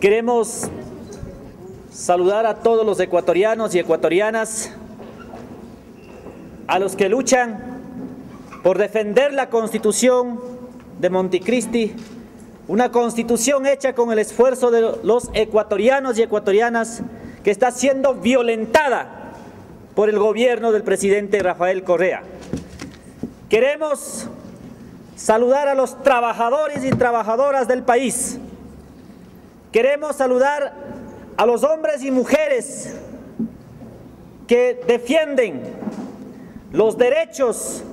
Queremos saludar a todos los ecuatorianos y ecuatorianas, a los que luchan por defender la constitución de Montecristi, una constitución hecha con el esfuerzo de los ecuatorianos y ecuatorianas que está siendo violentada por el gobierno del presidente Rafael Correa. Queremos saludar a los trabajadores y trabajadoras del país. Queremos saludar a los hombres y mujeres que defienden los derechos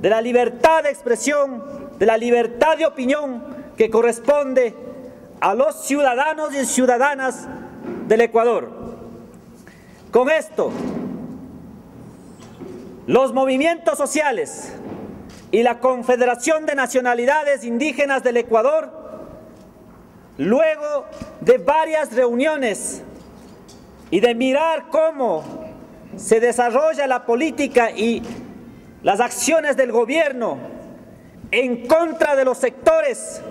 de la libertad de expresión, de la libertad de opinión que corresponde a los ciudadanos y ciudadanas del Ecuador. Con esto, los movimientos sociales y la Confederación de Nacionalidades Indígenas del Ecuador, luego de varias reuniones y de mirar cómo se desarrolla la política y las acciones del gobierno en contra de los sectores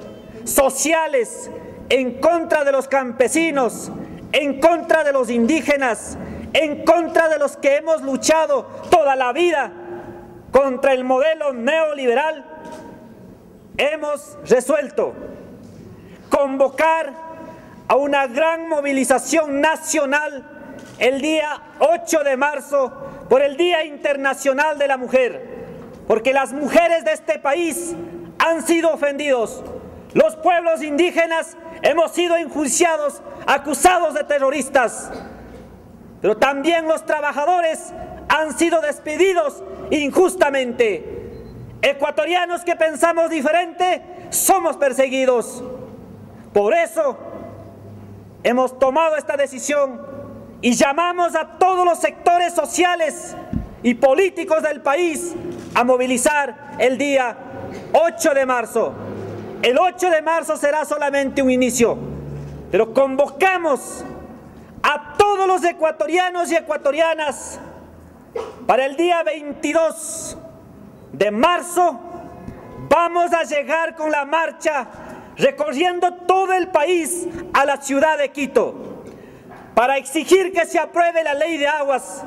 sociales, en contra de los campesinos, en contra de los indígenas, en contra de los que hemos luchado toda la vida contra el modelo neoliberal, hemos resuelto convocar a una gran movilización nacional el día 8 de marzo por el Día Internacional de la Mujer, porque las mujeres de este país han sido ofendidos. Los pueblos indígenas hemos sido enjuiciados, acusados de terroristas. Pero también los trabajadores han sido despedidos injustamente. Ecuatorianos que pensamos diferente somos perseguidos. Por eso hemos tomado esta decisión y llamamos a todos los sectores sociales y políticos del país a movilizar el día 8 de marzo. El 8 de marzo será solamente un inicio, pero convocamos a todos los ecuatorianos y ecuatorianas para el día 22 de marzo vamos a llegar con la marcha recorriendo todo el país a la ciudad de Quito para exigir que se apruebe la ley de aguas,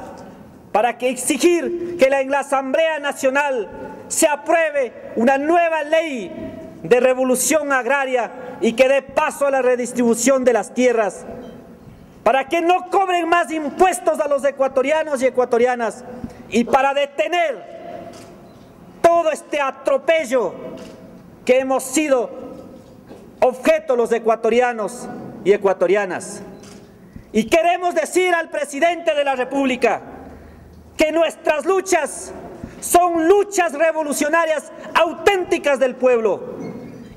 para que exigir que en la Asamblea Nacional se apruebe una nueva ley de revolución agraria y que dé paso a la redistribución de las tierras para que no cobren más impuestos a los ecuatorianos y ecuatorianas y para detener todo este atropello que hemos sido objeto los ecuatorianos y ecuatorianas. Y queremos decir al presidente de la República que nuestras luchas son luchas revolucionarias auténticas del pueblo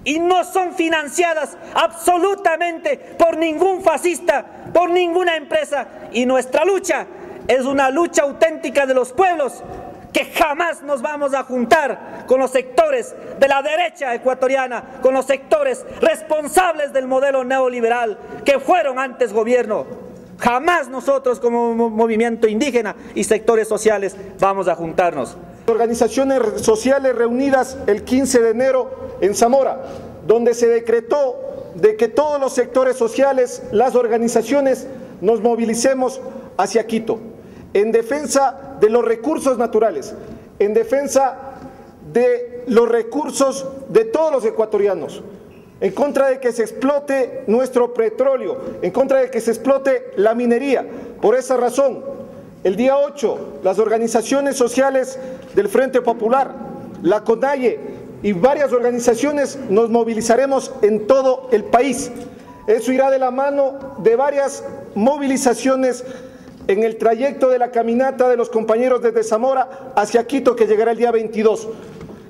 y no son financiadas absolutamente por ningún fascista, por ninguna empresa. Y nuestra lucha es una lucha auténtica de los pueblos que jamás nos vamos a juntar con los sectores de la derecha ecuatoriana, con los sectores responsables del modelo neoliberal que fueron antes gobierno. Jamás nosotros como movimiento indígena y sectores sociales vamos a juntarnos. Organizaciones sociales reunidas el 15 de enero en Zamora, donde se decretó de que todos los sectores sociales, las organizaciones, nos movilicemos hacia Quito, en defensa de los recursos naturales, en defensa de los recursos de todos los ecuatorianos, en contra de que se explote nuestro petróleo, en contra de que se explote la minería. Por esa razón, el día 8, las organizaciones sociales del Frente Popular, la CONAIE y varias organizaciones nos movilizaremos en todo el país. Eso irá de la mano de varias movilizaciones en el trayecto de la caminata de los compañeros desde Zamora hacia Quito que llegará el día 22.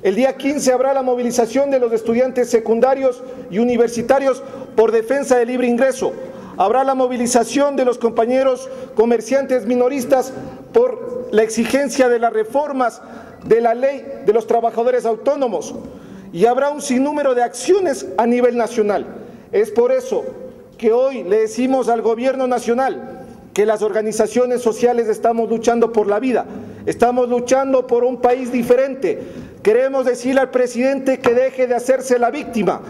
El día 15 habrá la movilización de los estudiantes secundarios y universitarios por defensa del libre ingreso Habrá la movilización de los compañeros comerciantes minoristas por la exigencia de las reformas de la ley de los trabajadores autónomos y habrá un sinnúmero de acciones a nivel nacional. Es por eso que hoy le decimos al gobierno nacional que las organizaciones sociales estamos luchando por la vida, estamos luchando por un país diferente. Queremos decirle al presidente que deje de hacerse la víctima,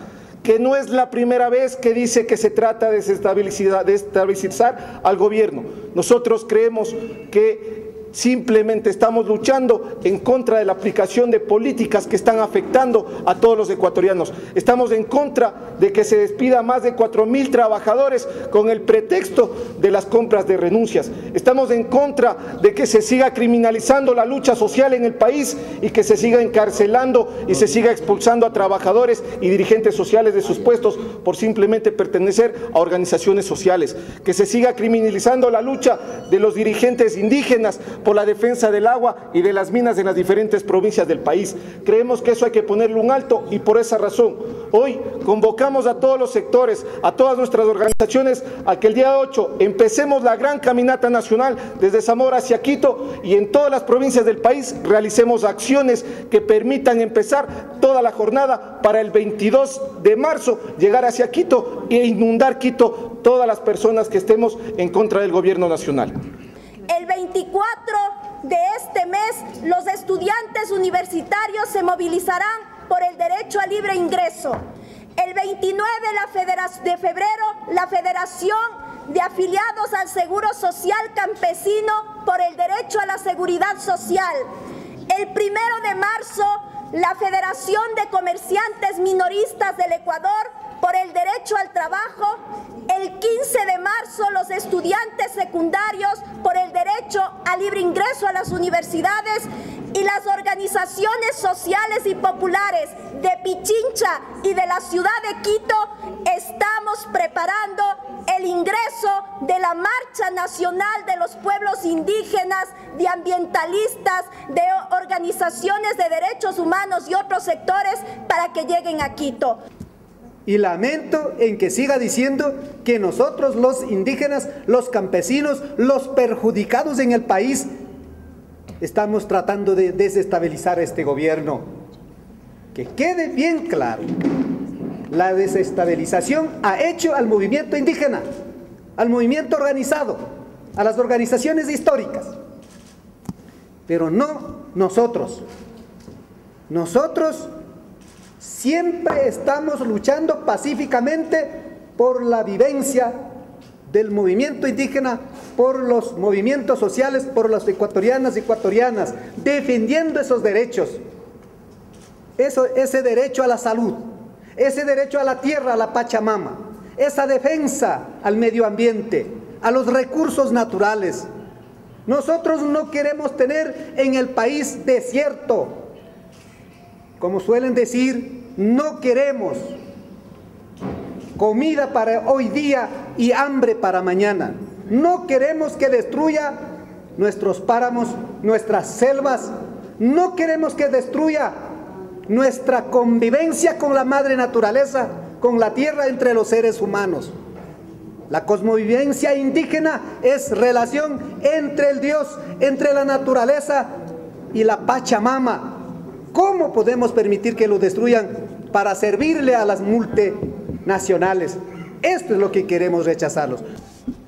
que no es la primera vez que dice que se trata de desestabilizar al gobierno. Nosotros creemos que Simplemente estamos luchando en contra de la aplicación de políticas que están afectando a todos los ecuatorianos. Estamos en contra de que se despida más de cuatro mil trabajadores con el pretexto de las compras de renuncias. Estamos en contra de que se siga criminalizando la lucha social en el país y que se siga encarcelando y se siga expulsando a trabajadores y dirigentes sociales de sus puestos por simplemente pertenecer a organizaciones sociales. Que se siga criminalizando la lucha de los dirigentes indígenas por la defensa del agua y de las minas en las diferentes provincias del país. Creemos que eso hay que ponerle un alto y por esa razón hoy convocamos a todos los sectores, a todas nuestras organizaciones a que el día 8 empecemos la gran caminata nacional desde Zamora hacia Quito y en todas las provincias del país realicemos acciones que permitan empezar toda la jornada para el 22 de marzo llegar hacia Quito e inundar Quito todas las personas que estemos en contra del gobierno nacional. El 24 de este mes, los estudiantes universitarios se movilizarán por el derecho a libre ingreso. El 29 de febrero, la Federación de Afiliados al Seguro Social Campesino por el derecho a la seguridad social. El primero de marzo, la Federación de Comerciantes Minoristas del Ecuador por el derecho al trabajo. El 15 de marzo, los estudiantes secundarios por el derecho a libre ingreso a las universidades y las organizaciones sociales y populares de Pichincha y de la ciudad de Quito estamos preparando el ingreso de la Marcha Nacional de los Pueblos Indígenas, de ambientalistas, de organizaciones de derechos humanos y otros sectores para que lleguen a Quito. Y lamento en que siga diciendo que nosotros los indígenas, los campesinos, los perjudicados en el país, estamos tratando de desestabilizar este gobierno. Que quede bien claro, la desestabilización ha hecho al movimiento indígena, al movimiento organizado, a las organizaciones históricas, pero no nosotros. Nosotros siempre estamos luchando pacíficamente por la vivencia del movimiento indígena, por los movimientos sociales, por las ecuatorianas y ecuatorianas, defendiendo esos derechos. Eso, ese derecho a la salud, ese derecho a la tierra, a la Pachamama, esa defensa al medio ambiente, a los recursos naturales. Nosotros no queremos tener en el país desierto. Como suelen decir, no queremos comida para hoy día y hambre para mañana. No queremos que destruya nuestros páramos, nuestras selvas. No queremos que destruya nuestra convivencia con la madre naturaleza, con la tierra entre los seres humanos. La cosmovivencia indígena es relación entre el Dios, entre la naturaleza y la Pachamama. ¿Cómo podemos permitir que lo destruyan para servirle a las multinacionales? Esto es lo que queremos rechazarlos.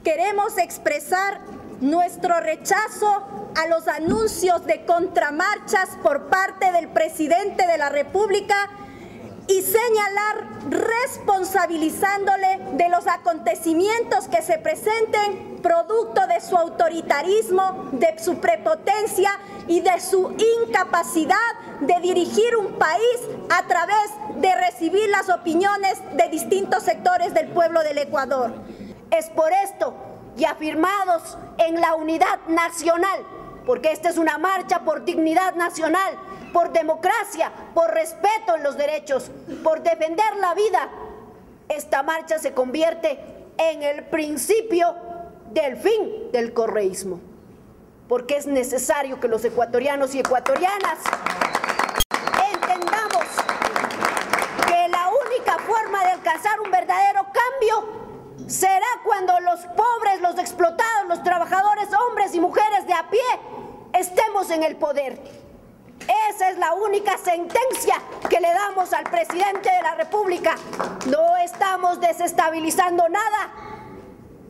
Queremos expresar nuestro rechazo a los anuncios de contramarchas por parte del presidente de la República y señalar responsabilizándole de los acontecimientos que se presenten producto de su autoritarismo, de su prepotencia y de su incapacidad de dirigir un país a través de recibir las opiniones de distintos sectores del pueblo del Ecuador. Es por esto y afirmados en la unidad nacional, porque esta es una marcha por dignidad nacional, por democracia, por respeto en los derechos, por defender la vida, esta marcha se convierte en el principio del fin del correísmo, porque es necesario que los ecuatorianos y ecuatorianas entendamos que la única forma de alcanzar un verdadero cambio será cuando los pobres, los explotados, los trabajadores, hombres y mujeres de a pie, estemos en el poder. Esa es la única sentencia que le damos al presidente de la República. No estamos desestabilizando nada,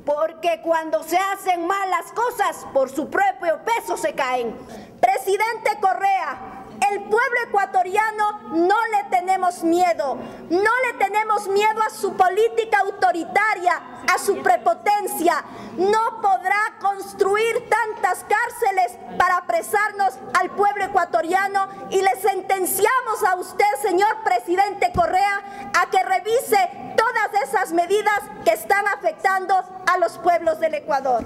porque cuando se hacen malas cosas, por su propio peso se caen. Presidente Correa, El pueblo ecuatoriano no le tenemos miedo, no le tenemos miedo a su política autoritaria, a su prepotencia. No podrá construir cárceles para apresarnos al pueblo ecuatoriano y le sentenciamos a usted, señor presidente Correa, a que revise todas esas medidas que están afectando a los pueblos del Ecuador.